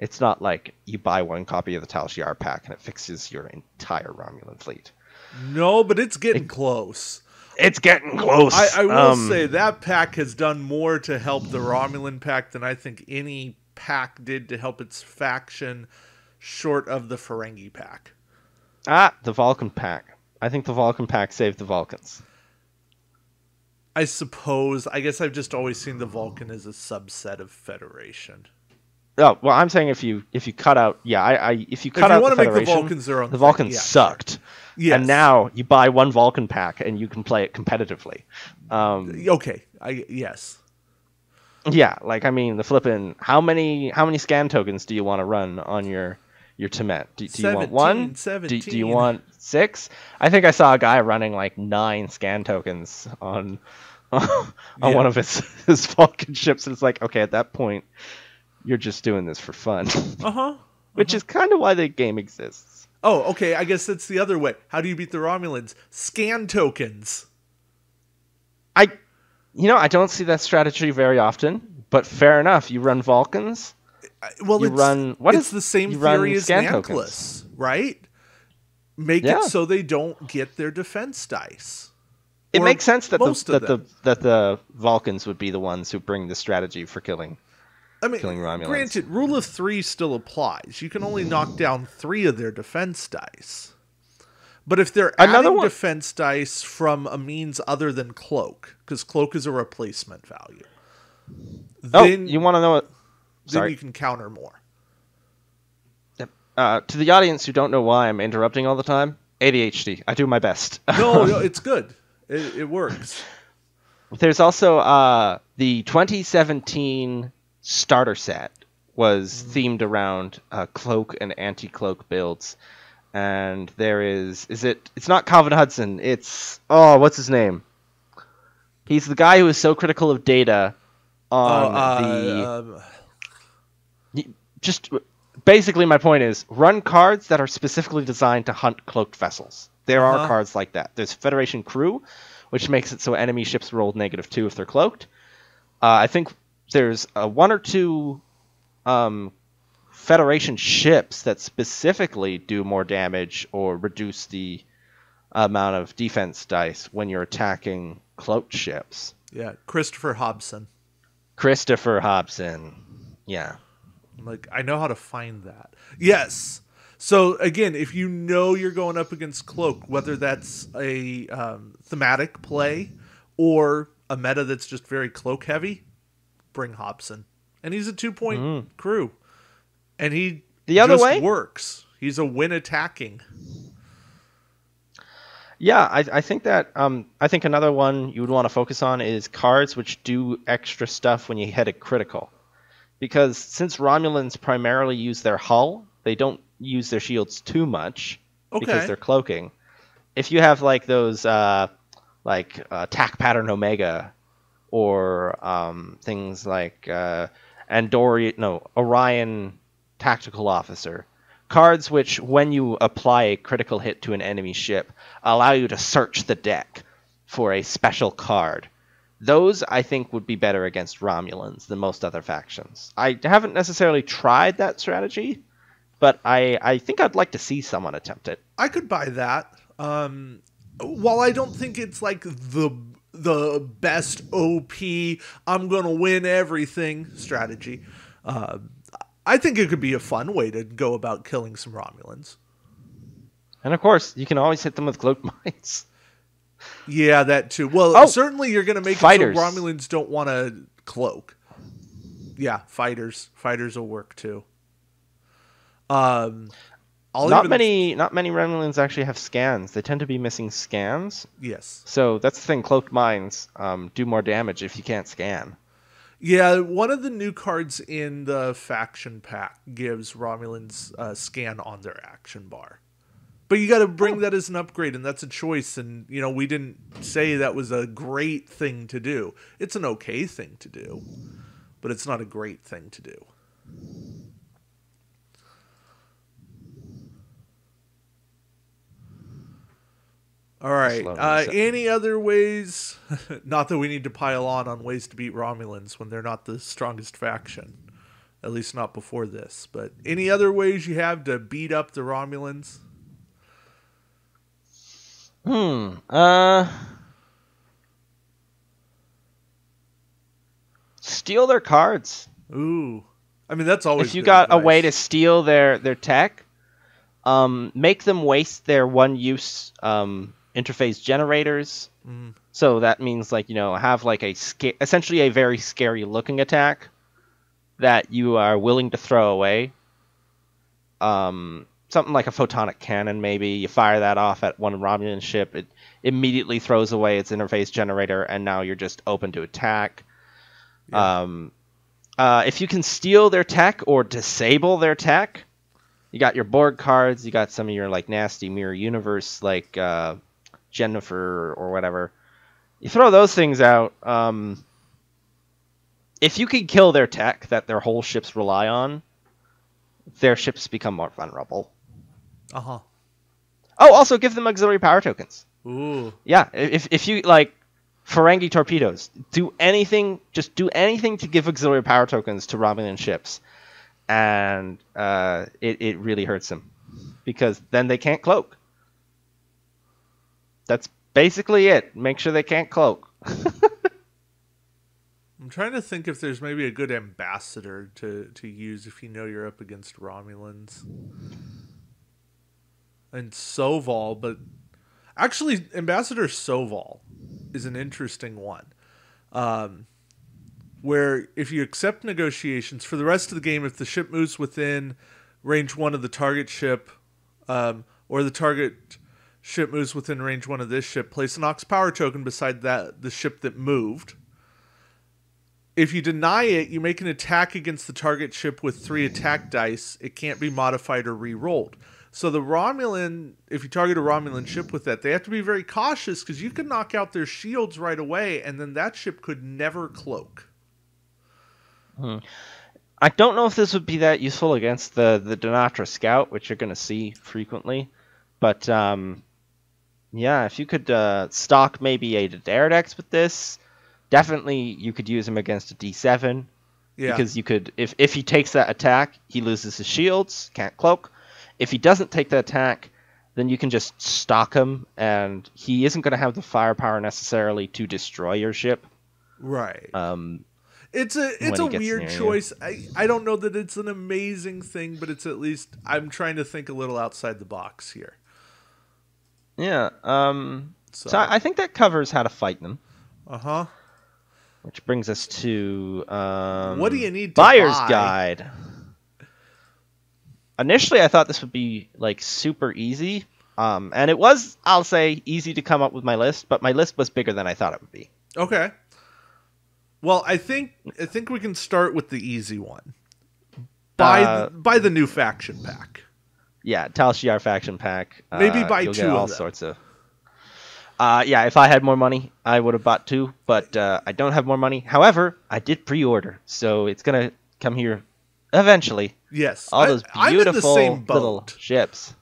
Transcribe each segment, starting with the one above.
it it's not like you buy one copy of the Tal Shiar pack and it fixes your entire Romulan fleet. No, but it's getting close. It's getting close. I, I will Um, say that pack has done more to help the Romulan pack than I think any pack did to help its faction, short of the Ferengi pack. ah the Vulcan pack. I think the Vulcan pack saved the Vulcans. I suppose. I guess I've just always seen the Vulcan as a subset of Federation. Oh well, I'm saying if you if you cut out yeah I, I if you cut you out wanna the make the Vulcans their own the Vulcans yeah, sucked. Yes. And now you buy one Vulcan pack and you can play it competitively. Um, Okay. I yes. yeah, like I mean the flipping how many how many scan tokens do you want to run on your your Temet? Do, do you want one? 17, Do, do you want six? I think I saw a guy running like nine scan tokens on on Yeah. one of his his Vulcan ships, and it's like okay, at that point, you're just doing this for fun, Uh huh. which is kind of why the game exists. Oh, okay. I guess that's the other way. How do you beat the Romulans? Scan tokens. I, you know, I don't see that strategy very often, but fair enough. You run Vulcans. I- Well, You it's, run- what it's is- the same you run theory as scan Nanclus, right? Make Yeah. it so they don't get their defense dice. It Or makes sense that the that the that the Vulcans would be the ones who bring the strategy for killing. I mean, killing Romulans. granted, rule of three still applies. You can only knock down three of their defense dice. But if they're Another adding one- defense dice from a means other than cloak, because cloak is a replacement value, Oh, then, you want to know what? then Sorry. you can counter more. Uh, to the audience who don't know why I'm interrupting all the time, ADHD. I do my best. No, no, it's good. It, it works. There's also uh, the 2017 starter set was themed around uh, cloak and anti-cloak builds, and there is is it? It's not Calvin Hudson. It's oh, what's his name? He's the guy who is so critical of Data on Oh, uh, the um, just basically my point is run cards that are specifically designed to hunt cloaked vessels. There Uh-huh. are cards like that. There's Federation Crew, which makes it so enemy ships roll negative two if they're cloaked. Uh, I think there's uh, one or two um, Federation ships that specifically do more damage or reduce the amount of defense dice when you're attacking cloaked ships. yeah, Christopher Hobson. Christopher Hobson. Yeah. Like, I know how to find that. Yes. So again, if you know you're going up against Cloak, whether that's a um, thematic play or a meta that's just very Cloak heavy, bring Hobson, and he's a two point crew, and he Mm. The other just way? works. He's a win attacking. Yeah, I, I think that um, I think another one you would want to focus on is cards which do extra stuff when you hit a critical, because since Romulans primarily use their hull, they don't use their shields too much Okay. because they're cloaking. If you have like those uh, like uh, attack pattern Omega or um, things like uh, Andori, no Orion tactical officer, cards which, when you apply a critical hit to an enemy ship, allow you to search the deck for a special card. Those I think would be better against Romulans than most other factions. I haven't necessarily tried that strategy, but I, I think I'd like to see someone attempt it. I could buy that. Um, while I don't think it's like the the best OP, I'm gonna win everything strategy. Uh, I think it could be a fun way to go about killing some Romulans. And of course, you can always hit them with cloaked mines. Yeah, that too. Well, Oh, certainly you're gonna make fighters. it so Romulans don't want to cloak. Yeah, fighters. Fighters will work too. Um, I'll not even- many not many Romulans actually have scans. They tend to be missing scans. Yes. So that's the thing. Cloaked mines um, do more damage if you can't scan. Yeah, one of the new cards in the faction pack gives Romulans uh, scan on their action bar. But you got to bring Oh. that as an upgrade, and that's a choice. And, you know, we didn't say that was a great thing to do. It's an okay thing to do, but it's not a great thing to do. All right. Uh, any other ways? Not that we need to pile on on ways to beat Romulans when they're not the strongest faction. At least not before this. But any other ways you have to beat up the Romulans? Hmm. Uh. Steal their cards. Ooh. I mean, that's always if you got a way to steal their their tech, um, make them waste their one use um, interface generators. Mhm. So that means like you know have like a sca- essentially a very scary looking attack that you are willing to throw away. Um, something like a photonic cannon, maybe you fire that off at one Romulan ship, it immediately throws away its interface generator, and now you're just open to attack. Yeah. Um, uh, if you can steal their tech or disable their tech, you got your board cards, you got some of your like nasty mirror universe like uh, Jennifer or whatever. You throw those things out. Um, if you can kill their tech that their whole ships rely on, their ships become more vulnerable. Uh huh. Oh, also give them auxiliary power tokens. Ooh. Yeah, if if you like Ferengi torpedoes, do anything, just do anything to give auxiliary power tokens to Romulan ships, and uh, it it really hurts them because then they can't cloak. That's basically it. Make sure they can't cloak. I'm trying to think if there's maybe a good ambassador to, to use if you know you're up against Romulans. And Soval, but actually, Ambassador Soval is an interesting one. Um, where if you accept negotiations for the rest of the game, if the ship moves within range one of the target ship, um, or the target ship moves within range one of this ship, place an Aux power token beside that the ship that moved. If you deny it, you make an attack against the target ship with three attack dice. It can't be modified or re-rolled. So the Romulan, if you target a Romulan ship with that, they have to be very cautious because you can knock out their shields right away, and then that ship could never cloak. Hmm. I don't know if this would be that useful against the the Denatra Scout, which you're going to see frequently, but um, yeah, if you could uh, stock maybe a D'deridex with this, definitely you could use him against a D7 Yeah, because you could if if he takes that attack, he loses his shields, can't cloak. If he doesn't take the attack, then you can just stock him, and he isn't going to have the firepower necessarily to destroy your ship. right. Um, It's a it's a weird choice. I, I don't know that it's an amazing thing, but it's at least I'm trying to think a little outside the box here. Yeah. Um, So, so I I think that covers how to fight them. uh huh. Which brings us to um, What do you need to buyer's buy? guide? Initially, I thought this would be like super easy, um, and it was. I'll say easy to come up with my list, but my list was bigger than I thought it would be. Okay. Well, I think I think we can start with the easy one. Buy Uh, buy the new faction pack. Yeah, Tal Shiar faction pack. uh, Maybe buy you'll two get of all them. sorts of. Uh, yeah, if I had more money, I would have bought two, but uh, I don't have more money. However, I did pre-order, so it's gonna come here eventually. Yes, all I- those I'm in the beautiful little ships.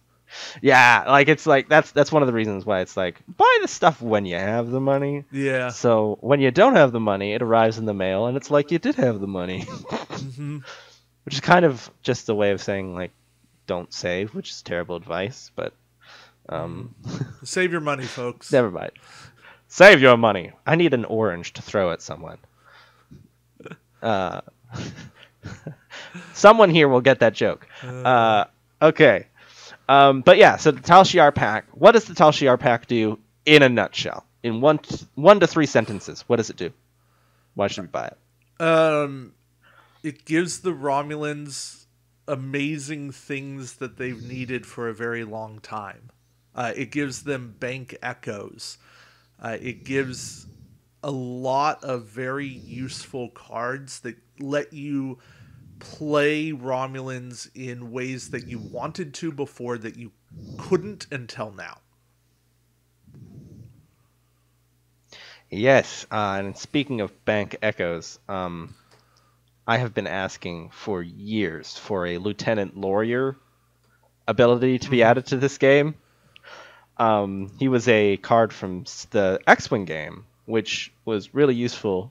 Yeah, like it's like that's that's one of the reasons why it's like buy the stuff when you have the money. Yeah. So when you don't have the money, it arrives in the mail, and it's like you did have the money, hmm which is kind of just a way of saying like don't save, which is terrible advice. But um, Save your money, folks. never mind. Save your money. I need an orange to throw at someone. Uh, someone here will get that joke. Uh, okay. Um, but yeah, so the Tal Shiar pack. What does the Tal Shiar pack do in a nutshell? In one one to three sentences, what does it do? Why should we buy it? Um, it gives the Romulans amazing things that they've needed for a very long time. Uh, it gives them bank echoes. Uh, it gives a lot of very useful cards that let you play Romulans in ways that you wanted to before that you couldn't until now. Yes, uh, and speaking of bank echoes, um, I have been asking for years for a Lieutenant Lorrir ability to be added to this game. Um, he was a card from the X-wing game, which was really useful.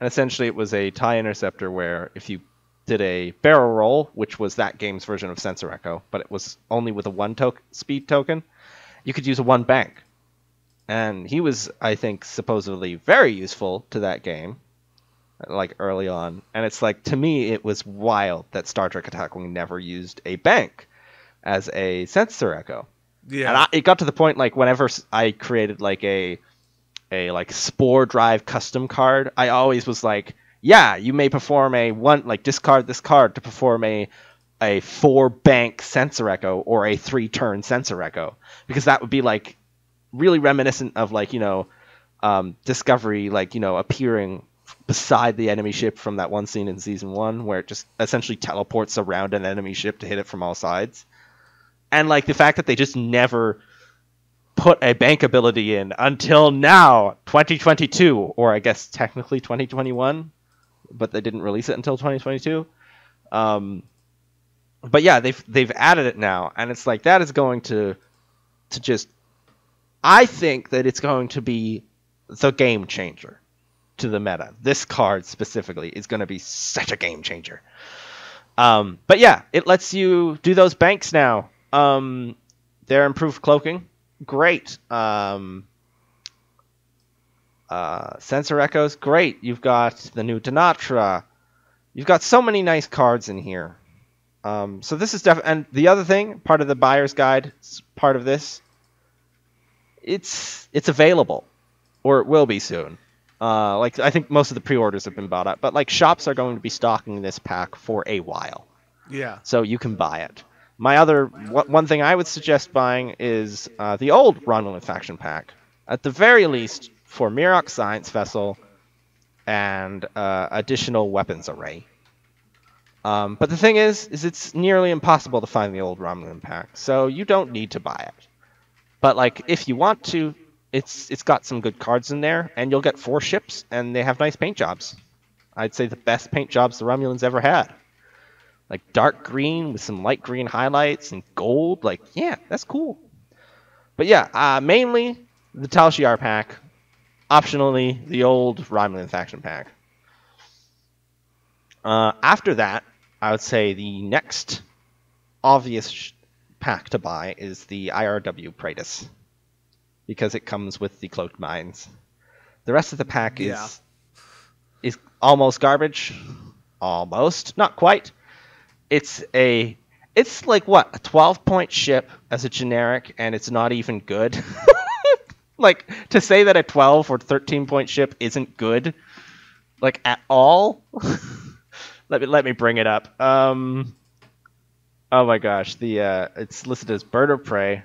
And essentially, it was a tie interceptor where if you did a barrel roll, which was that game's version of Sensor Echo, but it was only with a one to- speed token. You could use a one bank, and he was, I think, supposedly very useful to that game, like early on. And it's like to me, it was wild that Star Trek Attack Wing never used a bank as a Sensor Echo. Yeah. And I, it got to the point like whenever I created like a a like Spore Drive custom card, I always was like, yeah, you may perform a one like discard this card to perform a a four bank sensor echo or a three turn sensor echo because that would be like really reminiscent of like you know um, Discovery like you know appearing beside the enemy ship from that one scene in season one where it just essentially teleports around an enemy ship to hit it from all sides. And like the fact that they just never put a bank ability in until now 2022 or i guess technically 2021 but they didn't release it until 2022 um, but yeah they've they've added it now and it's like that is going to to just i think that it's going to be the game changer to the meta this card specifically is going to be such a game changer um, but yeah, it lets you do those banks now. Um, their improved cloaking, great. Um, uh, sensor echoes, great. You've got the new Denatra. You've got so many nice cards in here. Um, so this is definitely, and the other thing, part of the buyer's guide, part of this, it's it's available, or it will be soon. Uh, like I think most of the pre-orders have been bought up, but like shops are going to be stocking this pack for a while, yeah. so you can buy it. My other one one thing I would suggest buying is uh, the old Romulan faction pack, at the very least for Mirok Science Vessel and uh, additional weapons array. Um, but the thing is, is it's nearly impossible to find the old Romulan pack, so you don't need to buy it. But like, if you want to, it's it's got some good cards in there, and you'll get four ships, and they have nice paint jobs. I'd say the best paint jobs the Romulans ever had. Like dark green with some light green highlights and gold. Like, yeah, that's cool. But yeah, uh, mainly the Tal Shiar pack. Optionally, the old Romulan faction pack. Uh, after that, I would say the next obvious pack to buy is the IRW Praetus. Because it comes with the cloaked mines. The rest of the pack is Yeah. is almost garbage. Almost. Not quite. It's a it's like what, a 12 point ship as a generic and it's not even good. like to say that a 12 or 13 point ship isn't good like at all. let me let me bring it up. Um Oh my gosh, the uh it's listed as bird of prey.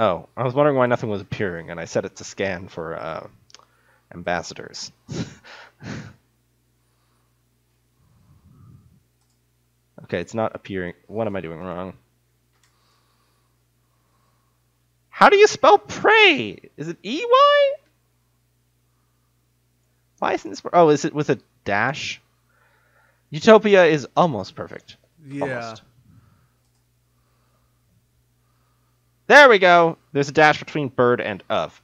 Oh, I was wondering why nothing was appearing, and I set it to scan for uh, ambassadors. okay, it's not appearing. What am I doing wrong? How do you spell prey? Is it E Y? Why isn't this? Oh, is it with a dash? Utopia is almost perfect. Yeah. Almost. There we go. There's a dash between bird and of.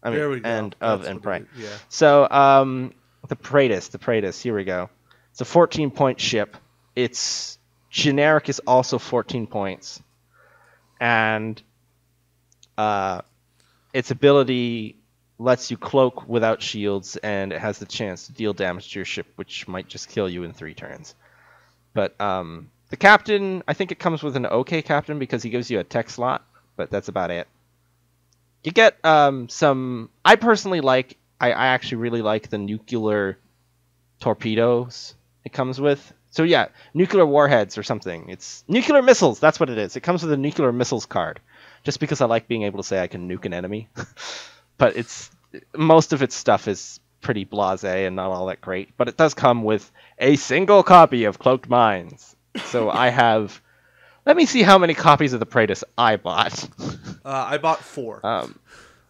I mean, there we go. and of That's and prey. Yeah. So, um, the Praetus, the Praetus, here we go. It's a 14 point ship. Its generic is also 14 points. And uh, its ability lets you cloak without shields, and it has the chance to deal damage to your ship, which might just kill you in three turns. But um, the captain, I think it comes with an OK captain because he gives you a tech slot, but that's about it. You get um, some. I personally like. I, I actually really like the nuclear torpedoes it comes with. So yeah, nuclear warheads or something. It's nuclear missiles. That's what it is. It comes with a nuclear missiles card, just because I like being able to say I can nuke an enemy. but it's most of its stuff is pretty blasé and not all that great. But it does come with a single copy of Cloaked Mines. So I have. Let me see how many copies of the Praetus I bought. Uh, I bought four. Um,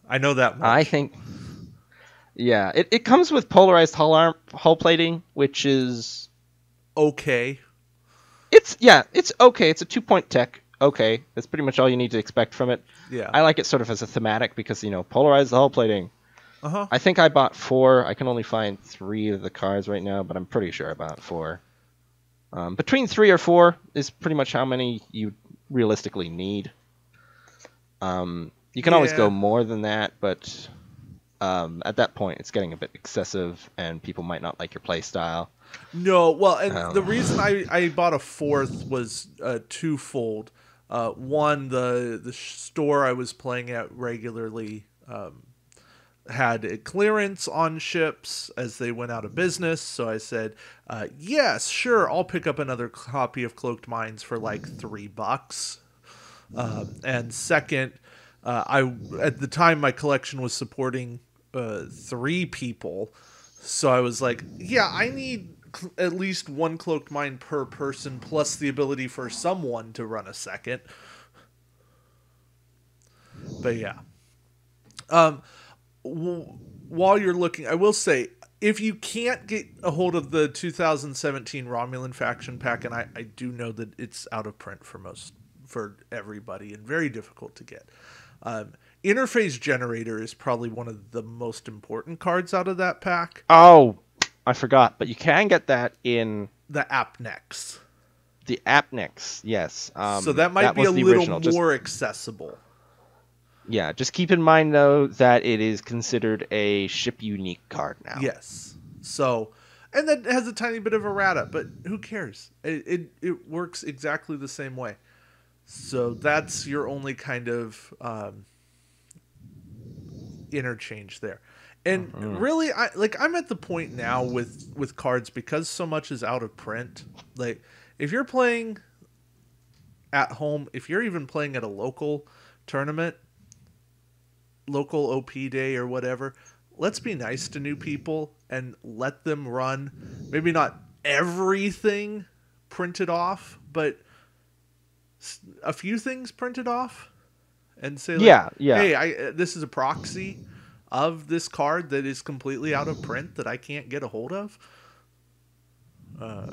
I know that much. I think. Yeah, it, it comes with polarized hull arm hull plating, which is okay. it's yeah it's okay. It's a two point tech. Okay, that's pretty much all you need to expect from it. Yeah. I like it sort of as a thematic because you know polarized hull plating. Uh huh. I think I bought four. I can only find three of the cards right now, but I'm pretty sure I bought four. Um, between three or four is pretty much how many you realistically need. Um, you can always go more than that, but um, at that point, it's getting a bit excessive, and people might not like your play style. No, well, and the reason I, I bought a fourth was uh, twofold. Uh, one, the the store I was playing at regularly um, had a clearance on ships as they went out of business. So I said, uh, "Yes, sure, I'll pick up another copy of Cloaked Mines for like three bucks." Um, and second, uh, I at the time my collection was supporting uh, three people, so I was like, yeah, I need cl- at least one cloaked mine per person, plus the ability for someone to run a second. But yeah, um, while you're looking, I will say. If you can't get a hold of the 2017 Romulan faction pack, and I, I do know that it's out of print for most for everybody and very difficult to get. Um, interface generator is probably one of the most important cards out of that pack. Oh, I forgot, but you can get that in The Apnex. the Apnex. Yes. Um, so that might be a little original. Just- more accessible. Yeah, just keep in mind though that it is considered a ship unique card now. Yes. So, and that has a tiny bit of errata, but who cares? It, it it works exactly the same way. So that's your only kind of um, interchange there. And really, I like I'm at the point now with with cards because so much is out of print. Like if you're playing at home, if you're even playing at a local tournament, local OP day or whatever, let's be nice to new people and let them run maybe not everything printed off, but a few things printed off and say like, Yeah, yeah. hey, I uh, this is a proxy of this card that is completely out of print that I can't get a hold of. Uh,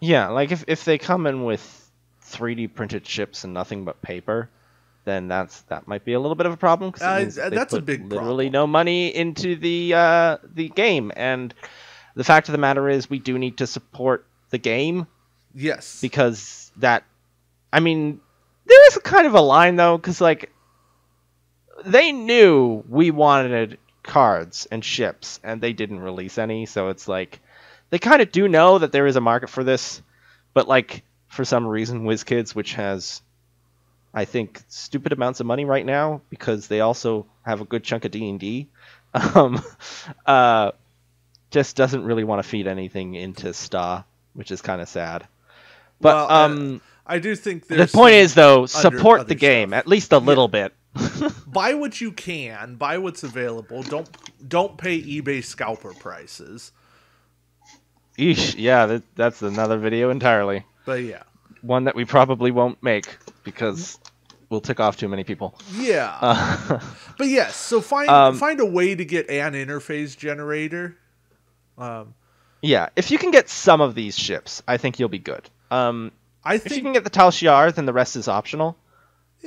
Yeah, like if, if they come in with 3D printed ships and nothing but paper, then that's that might be a little bit of a problem. 'cause it Uh, that's a big literally problem. no money into the uh, the game, and the fact of the matter is we do need to support the game yes. because that, I mean, there is kind of a line though, because like they knew we wanted cards and ships, and they didn't release any, so it's like they kind of do know that there is a market for this, but like for some reason, WizKids, which has I think stupid amounts of money right now because they also have a good chunk of D and D, um, uh, just doesn't really want to feed anything into Sta, which is kind of sad. But Well, um, I do think the point is though, support the game stuff. at least a little bit. buy what you can, buy what's available. Don't don't pay eBay scalper prices. Eesh, yeah, that, that's another video entirely. But yeah, One that we probably won't make because we'll tick off too many people. yeah. Uh, but yes, so find um, find a way to get an interface generator. Um, yeah, if you can get some of these ships, I think you'll be good. Um, I if you can get the Tal Shiar, then the rest is optional.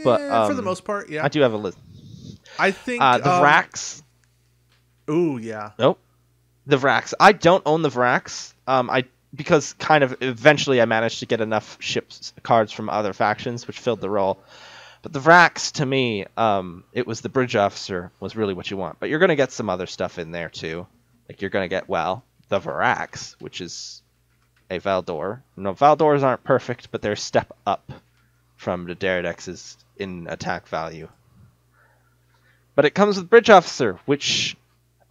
but, eh, for the um, most part, yeah. I do have a list. I think Uh, the um, Vrax. Ooh, yeah. Nope. The Vrax. I don't own the Vrax. Um, I because kind of eventually I managed to get enough ships cards from other factions, which filled the role. But the Vrax, to me, um, it was the bridge officer was really what you want. But you're gonna get some other stuff in there too. Like you're gonna get well the Varax, which is a Valdore. No, Valdores aren't perfect, but they're a step up from the D'deridexes in attack value. But it comes with Bridge Officer, which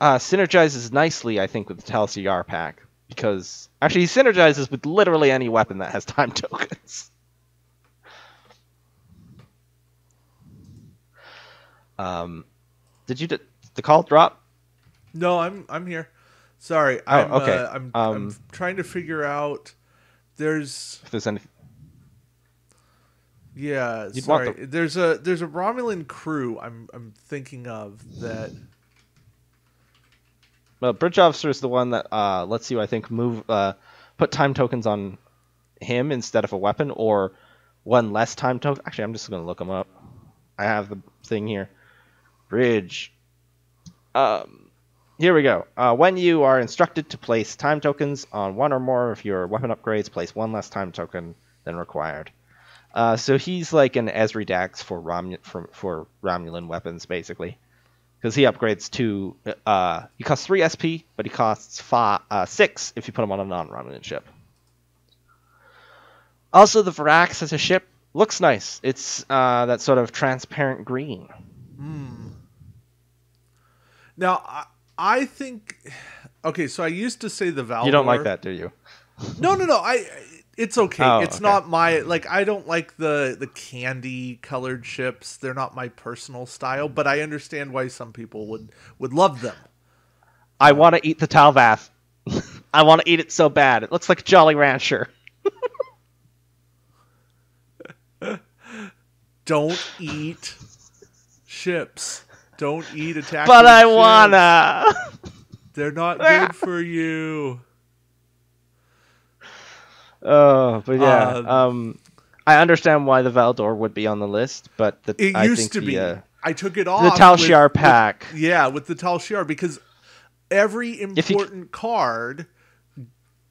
uh, synergizes nicely, I think, with the Tal Shiar pack. Because actually, he synergizes with literally any weapon that has time tokens. Um, did you d- the call drop? No, I'm I'm here. Sorry, Oh, I'm okay. uh, I'm, I'm Um, trying to figure out. There's If there's any, yeah, You'd sorry. There's a there's a Romulan crew I'm I'm thinking of that. Well, Bridge Officer is the one that uh, lets you, I think, move, uh, put time tokens on him instead of a weapon, or one less time token. Actually, I'm just gonna look him up. I have the thing here. Bridge Um, here we go. Uh, when you are instructed to place time tokens on one or more of your weapon upgrades, place one less time token than required. Uh, so he's like an Ezri Dax for Rom for, for Romulan weapons, basically, because he upgrades to. Uh, he costs three SP, but he costs five, uh, six if you put him on a non-Romulan ship. Also, the Varax as a ship looks nice. It's uh, that sort of transparent green. Now, I, I think. Okay, so I used to say the Valdore. You don't like that, do you? No, no, no. I. It's okay. Oh, it's okay. not my like. I don't like the the candy colored chips. They're not my personal style. But I understand why some people would would love them. I want to eat the Talvath. I want to eat it so bad. It looks like a Jolly Rancher. Don't eat ships. Don't eat attack. But I wanna. They're not good for you. Oh, but yeah. Um, um, I understand why the Valdore would be on the list, but the It I used think to the, be. uh, I took it the off. Tal with- Shiar with- pack. Yeah, with the Tal Shiar because every If you important card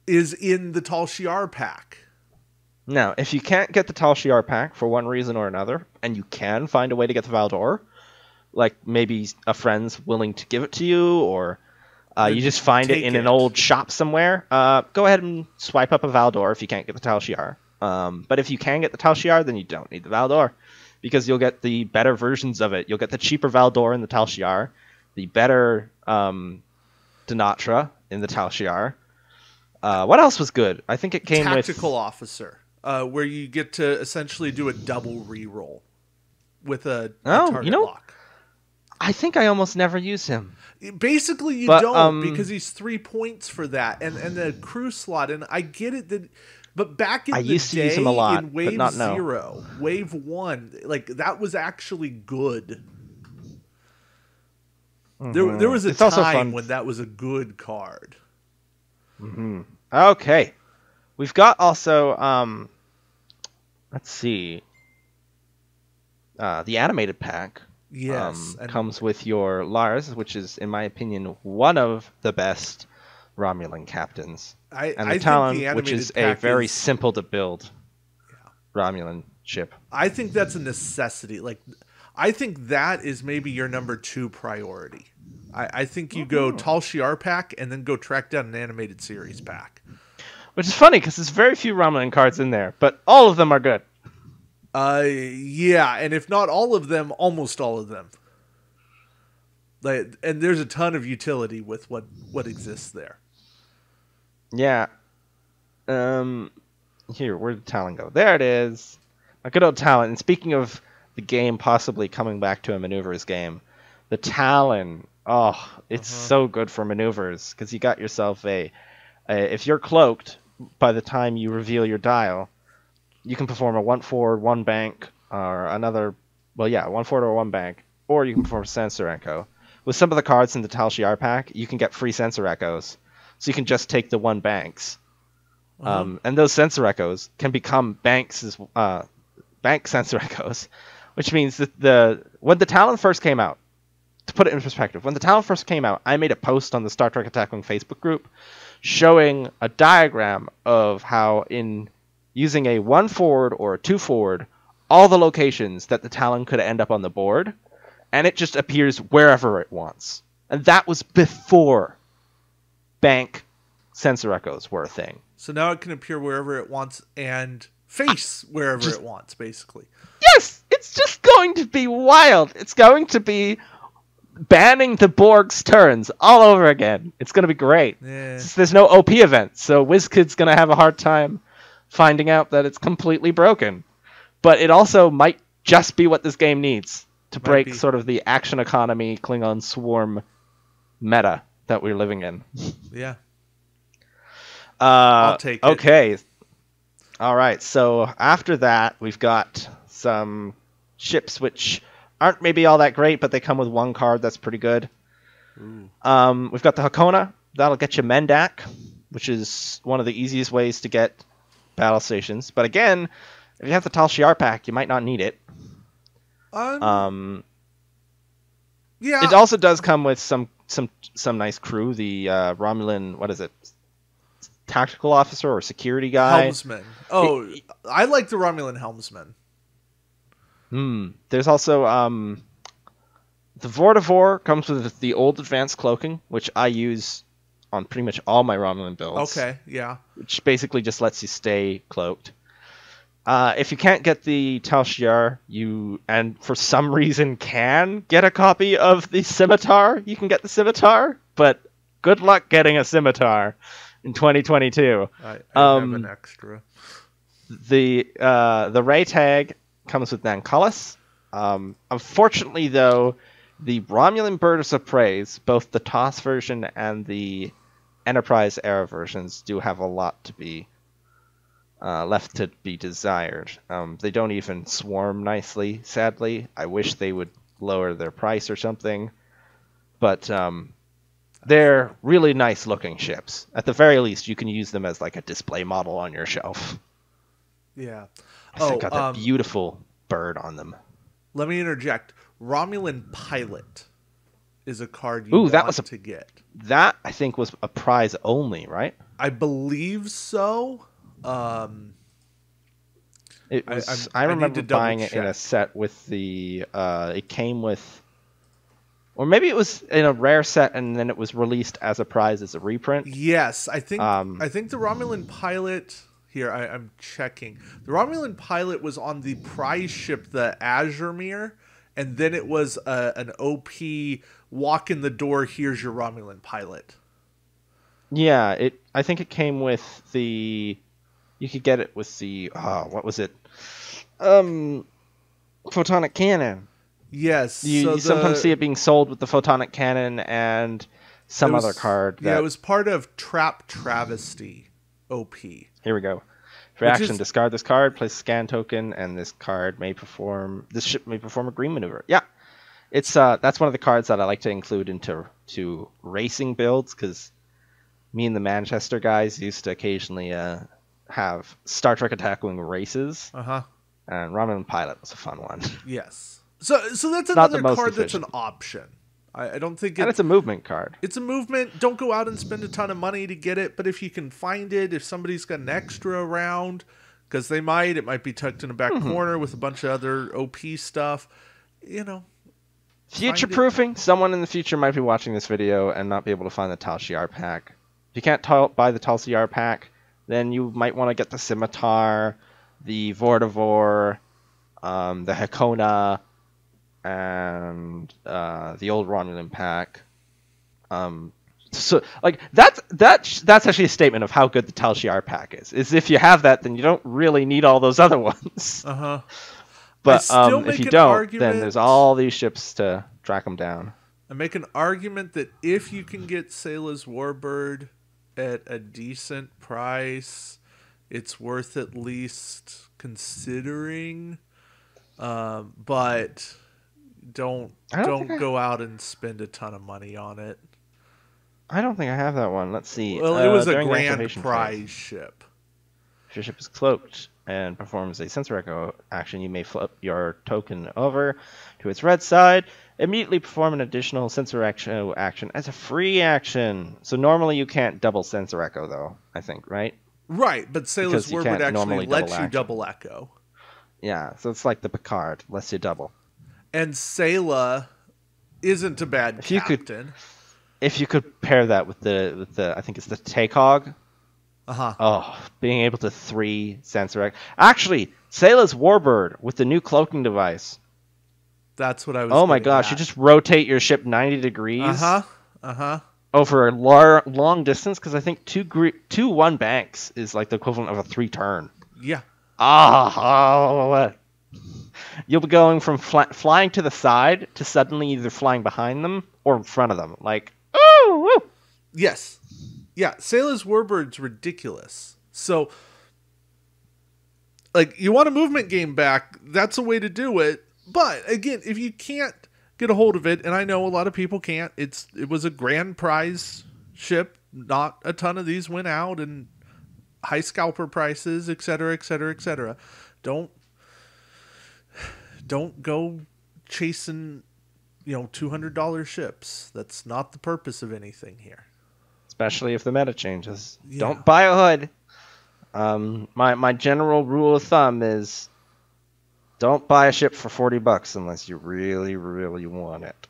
is in the Tal Shiar pack. Now, if you can't get the Tal Shiar pack for one reason or another, and you can find a way to get the Valdore, like maybe a friend's willing to give it to you, or uh, you just find it in it. an old shop somewhere, uh, go ahead and swipe up a Valdore if you can't get the Tal Shiar. Um, but if you can get the Tal Shiar, then you don't need the Valdore, because you'll get the better versions of it. You'll get the cheaper Valdore in the Tal Shiar, the better um, Denatra in the Tal Shiar. Uh, what else was good? I think it came with Tactical officer, uh, where you get to essentially do a double reroll with a, a Oh, you target know- lock. I think I almost never use him. Basically, you But, don't um, because he's three points for that, and and the crew slot. And I get it that, but back in I the used to day, use him a lot, in Wave not now. Zero, Wave One, like that was actually good. There, there was a Mm-hmm. It's also time fun- when that was a good card. Okay. We've got also um let's see. Uh, the animated pack Yes, um, comes with your Lars, which is, in my opinion, one of the best Romulan captains, I, and I the Talon, think the which is a very is- simple to build Romulan ship. I think that's a necessity. Like, I think that is maybe your number two priority. I, I think you Oh. go Tal Shiar pack and then go track down an animated series pack. Which is funny because there's very few Romulan cards in there, but all of them are good. Uh, yeah, and if not all of them, almost all of them. Like, and there's a ton of utility with what what exists there. Yeah. Um, here, where did Talon go? There it is. My good old Talon. And speaking of the game possibly coming back to a maneuvers game, the Talon. Oh, it's so good for maneuvers because you got yourself a, a. If you're cloaked by the time you reveal your dial, you can perform a one forward, one bank, or another. Well, yeah, one forward or one bank, or you can perform a sensor echo. With some of the cards in the Tal Shiar pack, you can get free sensor echoes, so you can just take the one banks. Um, and those sensor echoes can become banks as uh, bank sensor echoes, which means that the when the Talon first came out, to put it in perspective, when the Talon first came out, I made a post on the Star Trek Attack Wing Facebook group showing a diagram of how in using a one forward or a two forward, all the locations that the Talon could end up on the board, and it just appears wherever it wants. And that was before bank sensor echoes were a thing. So now it can appear wherever it wants and face wherever Just- it wants, basically. Yes, it's just going to be wild. It's going to be banning the Borg's turns all over again. It's going to be great. Yeah. There's no OP event, so WizKid's going to have a hard time finding out that it's completely broken. But it also might just be what this game needs to Might break be. sort of the action economy Klingon swarm meta that we're living in. Yeah. Uh, I'll take it. Okay. All right. So after that, we've got some ships which aren't maybe all that great, but they come with one card that's pretty good. Um, we've got the Haakona. That'll get you Mendak, which is one of the easiest ways to get battle stations. But again, if you have the Tal Shiar pack, you might not need it. Um, Um, Yeah. It also does come with some some some nice crew. The uh, Romulan, what is it? Tactical officer or security guy. helmsman. Oh, I like the Romulan helmsman. Hmm. There's also um, the Vorta Vor comes with the old advanced cloaking, which I use on pretty much all my Romulan builds. Okay, yeah. Which basically just lets you stay cloaked. Uh, if you can't get the Tal Shiar, you and for some reason can get a copy of the scimitar, you can get the scimitar, but good luck getting a scimitar in 2022. I, I Um, have an extra. The uh, the Ray tag comes with Nanclus. Um, unfortunately, though, the Romulan Bird of Praise, both the TOS version and the Enterprise era versions, do have a lot to be uh, left to be desired. Um, they don't even swarm nicely, sadly. I wish they would lower their price or something. But um, they're really nice looking ships. At the very least, you can use them as like a display model on your shelf. Yeah. Oh, they got that um, beautiful bird on them. let me interject. Romulan pilot is a card you Ooh, want that was a- to get. That I think was a prize only, right? I believe so. Um, It I- was. I, I remember double buying it in a set with the. Uh, it came with, or maybe it was in a rare set and then it was released as a prize as a reprint. yes, I think Um, I think the Romulan pilot. Here, I, I'm checking. The Romulan pilot was on the prize ship, the Azuremir, and then it was uh, an OP walk in the door. Here's your Romulan pilot. Yeah, it. I think it came with the. You could get it with the. Oh, what was it? Um, photonic cannon. Yes, You, so you sometimes see it being sold with the photonic cannon and some was- other card. That, Yeah, it was part of Trap Travesty OP. Here we go. For Which action, is- discard this card, place a scan token, and this card may perform. This ship may perform a green maneuver. Yeah, it's uh that's one of the cards that I like to include into to racing builds because me and the Manchester guys used to occasionally uh have Star Trek Attack Wing races, Uh huh. and Romulan Pilot was a fun one. Yes. So so that's another card that's an option. I, I don't think and it's a movement card. it's a movement. Don't go out and spend a ton of money to get it, but if you can find it, if somebody's got an extra around, because they might, it might be tucked in a back Mm-hmm. corner with a bunch of other OP stuff. You know, Future proofing. Someone in the future might be watching this video and not be able to find the Tal Shiar pack. If you can't tal- buy the Tal Shiar pack, then you might want to get the Scimitar, the Vorta Vor, um, the Haakona, and uh, the old Romulan pack. Um, so, like that's that's that's actually a statement of how good the Tal Shiar pack is. Is if you have that, then you don't really need all those other ones. uh huh. But um, if you don't, argument- then there's all these ships to track them down. I make an argument that if you can get Sela's Warbird at a decent price, it's worth at least considering. Um, but don't I don't don't, think I- go out and spend a ton of money on it. I don't think I have that one. Let's see. Well, it Uh, was a during grand activation phase, prize ship. If your ship is cloaked and performs a sensor echo action, you may flip your token over to its red side. Immediately perform an additional sensor echo action as a free action. So normally you can't double sensor echo, though. I think, right? Right, but Sela's Because you actually lets double you double echo. Yeah. So it's like the Picard, lets you double. And Sela isn't a bad If you could- captain. If you could pair that with the with the, I think it's the Takog. Uh huh. Oh, being able to three sensor echo. Actually, Sela's Warbird with the new cloaking device. That's what I was. Oh my gosh! at. You just rotate your ship 90 degrees Uh huh. Uh huh. over a lar- long distance because I think two gre- two one banks is like the equivalent of a three turn. Yeah. Ah, oh, you'll be going from fly- flying to the side to suddenly either flying behind them or in front of them. Like, oh. Yes. Yeah, Sela's Warbird's ridiculous. So like you want a movement game back, that's a way to do it. But again, if you can't get a hold of it, and I know a lot of people can't, it's it was a grand prize ship. Not a ton of these went out and high scalper prices, et cetera, et cetera, et cetera. Don't don't go chasing you know, two hundred dollar ships. That's not the purpose of anything here. especially if the meta changes. Yeah. Don't buy a hood. Um, my my general rule of thumb is don't buy a ship for forty bucks unless you really really want it.